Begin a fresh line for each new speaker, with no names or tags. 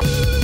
Bye.